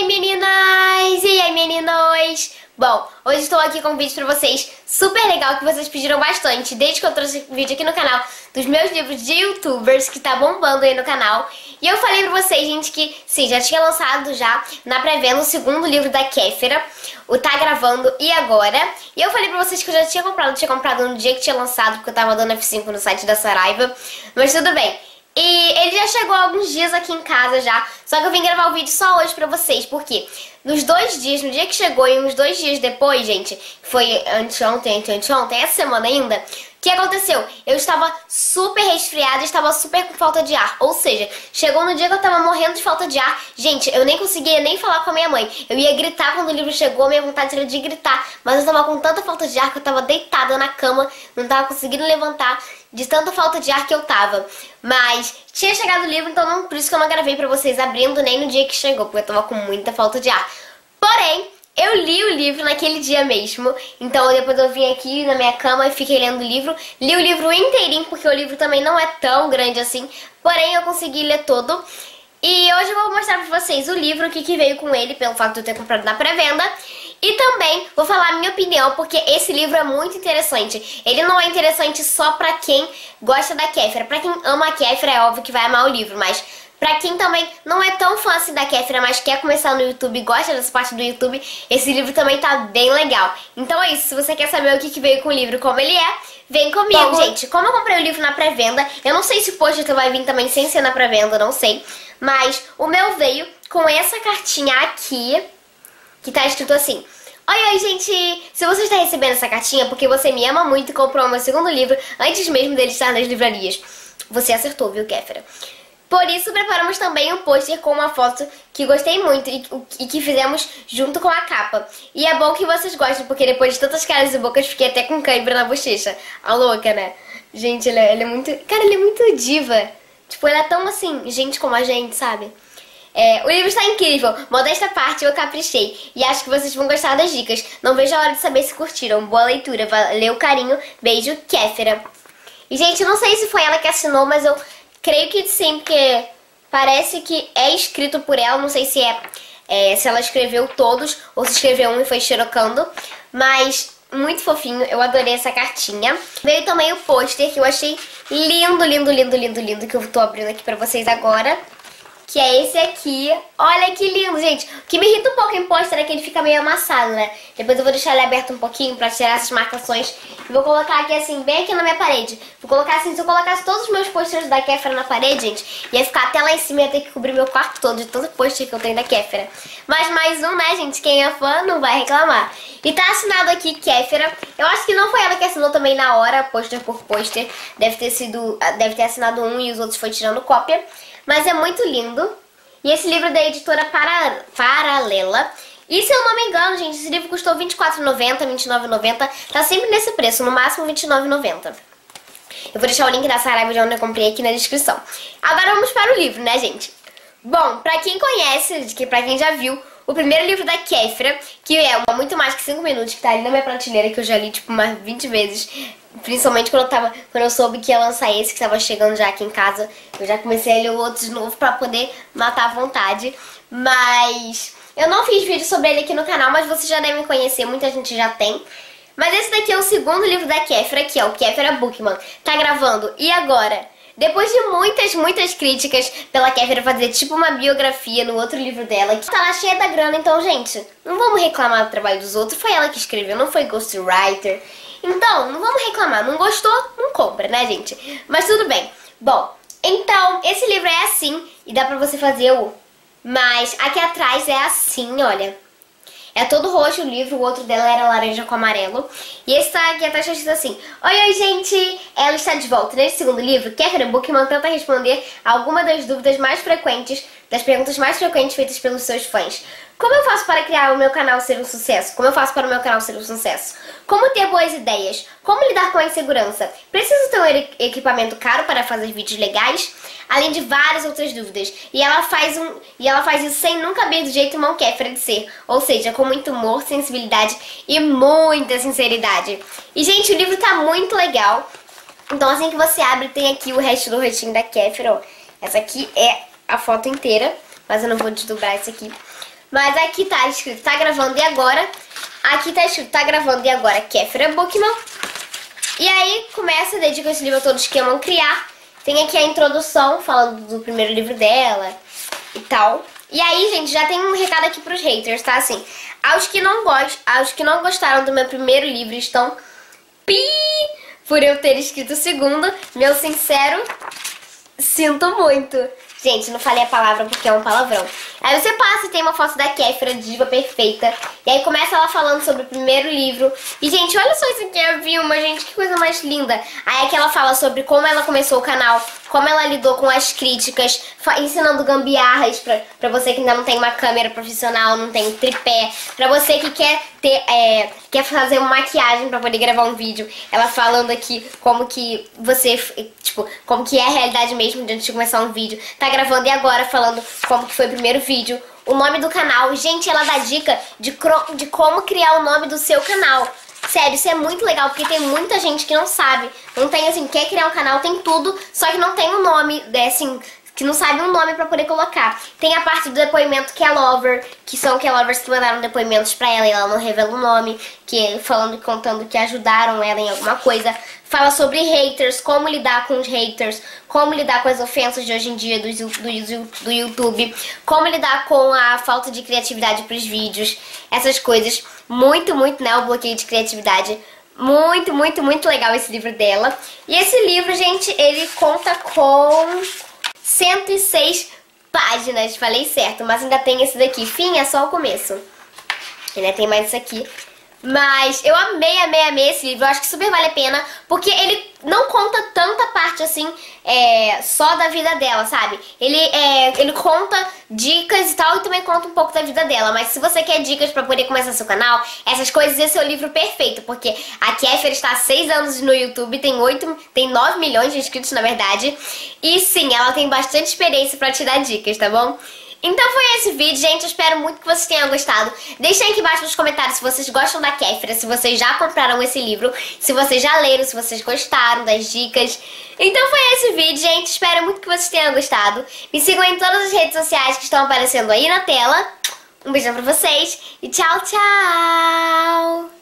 aí meninas! E aí meninos! Bom, hoje estou aqui com um vídeo pra vocês super legal que vocês pediram bastante desde que eu trouxe vídeo aqui no canal dos meus livros de youtubers que tá bombando aí no canal. E eu falei pra vocês, gente, que sim, já tinha lançado já na pré-venda o segundo livro da Kéfera, o Tá Gravando e Agora. E eu falei pra vocês que eu já tinha comprado, tinha comprado no dia que tinha lançado, porque eu tava dando F5 no site da Saraiva. Mas tudo bem. E ele já chegou há alguns dias aqui em casa já, só que eu vim gravar o vídeo só hoje pra vocês, porque nos dois dias, no dia que chegou e uns dois dias depois, gente, foi anteontem, anteontem, essa semana ainda, o que aconteceu? Eu estava super resfriada, estava super com falta de ar. Ou seja, chegou no dia que eu estava morrendo de falta de ar. Gente, eu nem conseguia nem falar com a minha mãe. Eu ia gritar quando o livro chegou, minha vontade era de gritar. Mas eu estava com tanta falta de ar que eu estava deitada na cama, não estava conseguindo levantar de tanta falta de ar que eu tava. Mas tinha chegado o livro, então não, por isso que eu não gravei pra vocês abrindo nem no dia que chegou, porque eu tava com muita falta de ar. Porém, eu li o livro naquele dia mesmo, então depois eu vim aqui na minha cama e fiquei lendo o livro. Li o livro inteirinho, porque o livro também não é tão grande assim, porém eu consegui ler todo. E hoje eu vou mostrar pra vocês o livro, o que, que veio com ele, pelo fato de eu ter comprado na pré-venda. E também vou falar a minha opinião, porque esse livro é muito interessante. Ele não é interessante só pra quem gosta da Kéfera. Pra quem ama a Kéfera, é óbvio que vai amar o livro, mas Pra quem também não é tão fã assim da Kéfera, mas quer começar no YouTube e gosta dessa parte do YouTube, esse livro também tá bem legal. Então é isso, se você quer saber o que, que veio com o livro como ele é, vem comigo, Bom, gente. Como eu comprei o livro na pré-venda, eu não sei se o pôster vai vir também sem ser na pré-venda, não sei. Mas o meu veio com essa cartinha aqui, que tá escrito assim... Oi, oi, gente! Se você está recebendo essa cartinha porque você me ama muito e comprou o meu segundo livro antes mesmo dele estar nas livrarias, você acertou, viu, Kéfera? Por isso, preparamos também um pôster com uma foto que gostei muito e, que fizemos junto com a capa. E é bom que vocês gostem, porque depois de tantas caras e bocas, fiquei até com cãibra na bochecha. A louca, né? Gente, ele é, ele é muito... Cara, ele é muito diva. Tipo, ele é tão assim, gente como a gente, sabe? É, o livro está incrível, modesta parte eu caprichei e acho que vocês vão gostar das dicas. Não vejo a hora de saber se curtiram. Boa leitura, valeu carinho, beijo, Kéfera. E gente, não sei se foi ela que assinou, mas eu Creio que sim, porque parece que é escrito por ela, não sei se é, é se ela escreveu todos ou se escreveu um e foi xerocando, mas muito fofinho, eu adorei essa cartinha. Veio também o pôster que eu achei lindo, lindo, lindo, lindo, lindo, que eu tô abrindo aqui pra vocês agora que é esse aqui. Olha que lindo, gente. O que me irrita um pouco em pôster é que ele fica meio amassado, né? Depois eu vou deixar ele aberto um pouquinho pra tirar essas marcações. E vou colocar aqui assim, bem aqui na minha parede. Vou colocar assim, se eu colocasse todos os meus pôsteres da Kéfera na parede, gente, ia ficar até lá em cima, ia ter que cobrir meu quarto todo de todo pôster que eu tenho da Kéfera. Mas mais um, né, gente? Quem é fã não vai reclamar. E tá assinado aqui Kéfera. Eu acho que não foi ela que assinou também na hora, pôster por pôster. Deve ter sido, deve ter assinado um e os outros foi tirando cópia. Mas é muito lindo. E esse livro é da editora Para... Paralela. E se eu não me engano, gente, esse livro custou R$24,90, R$29,90. Tá sempre nesse preço, no máximo R$29,90. Eu vou deixar o link da Saraiva de onde eu comprei aqui na descrição. Agora vamos para o livro, né, gente? Bom, pra quem conhece, pra quem já viu, o primeiro livro da Kéfera, que é uma muito mais que 5 minutos, que tá ali na minha prateleira, que eu já li, tipo, umas 20 vezes. Principalmente quando eu, tava, quando eu soube que ia lançar esse, que tava chegando já aqui em casa. Eu já comecei a ler o outro de novo pra poder matar a vontade. Mas eu não fiz vídeo sobre ele aqui no canal, mas vocês já devem conhecer, muita gente já tem. Mas esse daqui é o segundo livro da Kéfera, que é o Kéfera Bookman. Tá gravando. E agora? Depois de muitas, muitas críticas pela Kéfera fazer tipo uma biografia no outro livro dela, que tá lá cheia da grana, então, gente, não vamos reclamar do trabalho dos outros. Foi ela que escreveu, não foi ghostwriter. Então, não vamos reclamar. Não gostou? Não compra, né, gente? Mas tudo bem. Bom, então, esse livro é assim e dá pra você fazer o... Mas aqui atrás é assim, olha. É todo roxo o livro, o outro dela era laranja com amarelo. E esse tá aqui atrás escrito assim. Oi, oi, gente! Ela está de volta. Nesse segundo livro, Catherine Bookman tenta responder algumas das dúvidas mais frequentes, das perguntas mais frequentes feitas pelos seus fãs. Como eu faço para criar o meu canal ser um sucesso? Como eu faço para o meu canal ser um sucesso? Como ter boas ideias? Como lidar com a insegurança? Preciso ter um equipamento caro para fazer vídeos legais? Além de várias outras dúvidas. E ela faz, um, e ela faz isso sem nunca abrir do jeito Kéfera de ser. Ou seja, com muito humor, sensibilidade e muita sinceridade. E, gente, o livro tá muito legal. Então, assim que você abre, tem aqui o resto do rostinho da Kéfera. Essa aqui é a foto inteira, mas eu não vou desdobrar isso aqui. Mas aqui tá escrito, tá gravando e agora. Aqui tá escrito, tá gravando e agora, Kéfera Bookman. E aí começa, dedica esse livro a todos que amam criar. Tem aqui a introdução, falando do primeiro livro dela e tal. E aí, gente, já tem um recado aqui pros haters, tá? Assim, aos que não gostam, aos que não gostaram do meu primeiro livro estão pi por eu ter escrito o segundo. Meu sincero, sinto muito. Gente, não falei a palavra porque é um palavrão. Aí você passa e tem uma foto da Kéfera, diva perfeita. E aí começa ela falando sobre o primeiro livro. E, gente, olha só isso aqui, a Vilma, gente, que coisa mais linda. Aí aqui ela fala sobre como ela começou o canal, como ela lidou com as críticas, ensinando gambiarras pra, pra você que ainda não tem uma câmera profissional, não tem tripé, pra você que quer ter, é, quer fazer uma maquiagem pra poder gravar um vídeo. Ela falando aqui como que você, tipo, como que é a realidade mesmo antes de começar um vídeo. Tá gravando e agora falando como que foi o primeiro vídeo, o nome do canal. Gente, ela dá dica de, de como criar o nome do seu canal. Sério, isso é muito legal, porque tem muita gente que não sabe. Não tem, assim, quer criar um canal, tem tudo, só que não tem um nome, é, assim, que não sabe um nome pra poder colocar. Tem a parte do depoimento que é Lover, que são que Lovers que mandaram depoimentos pra ela e ela não revela o nome, que falando contando que ajudaram ela em alguma coisa. Fala sobre haters, como lidar com os haters, como lidar com as ofensas de hoje em dia do, do, do YouTube, como lidar com a falta de criatividade pros vídeos, essas coisas. Muito, muito, né, o bloqueio de criatividade. Muito, muito, muito legal esse livro dela. E esse livro, gente, ele conta com 106 páginas, falei certo, mas ainda tem esse daqui. Fim, é só o começo. Ainda tem mais isso aqui. Mas eu amei, amei, amei esse livro. Eu acho que super vale a pena, porque ele não conta tanta parte assim, é, só da vida dela, sabe? Ele, é, ele conta dicas e tal, e também conta um pouco da vida dela. Mas se você quer dicas pra poder começar seu canal, essas coisas, esse é o livro perfeito. Porque a Kéfera está há 6 anos no YouTube, tem 8, tem 9 milhões de inscritos, na verdade. E sim, ela tem bastante experiência pra te dar dicas, tá bom? Então foi esse vídeo, gente. Eu espero muito que vocês tenham gostado. Deixem aqui embaixo nos comentários se vocês gostam da Kéfera, se vocês já compraram esse livro, se vocês já leram, se vocês gostaram das dicas. Então foi esse vídeo, gente. Espero muito que vocês tenham gostado. Me sigam em todas as redes sociais que estão aparecendo aí na tela. Um beijão pra vocês e tchau, tchau!